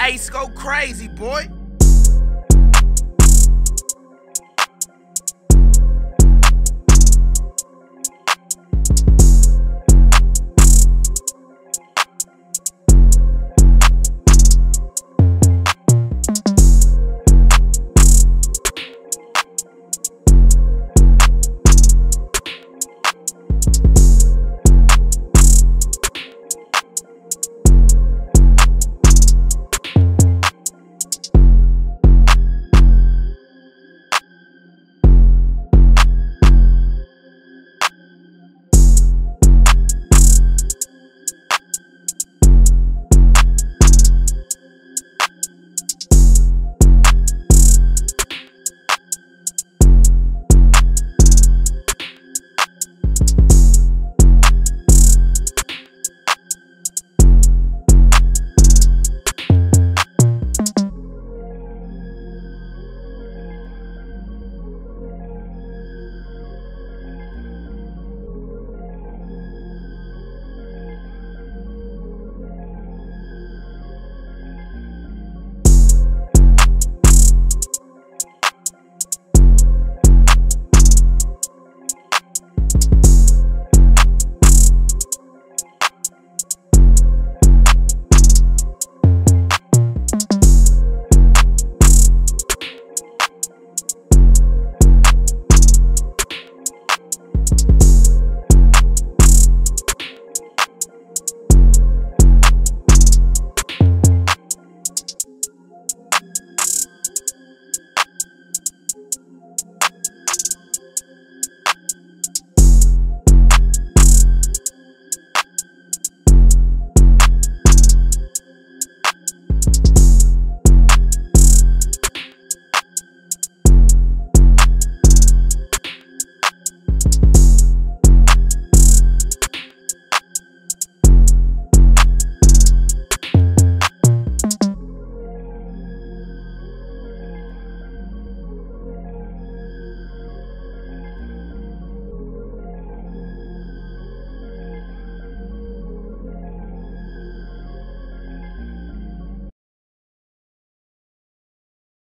Ace, go crazy, boy.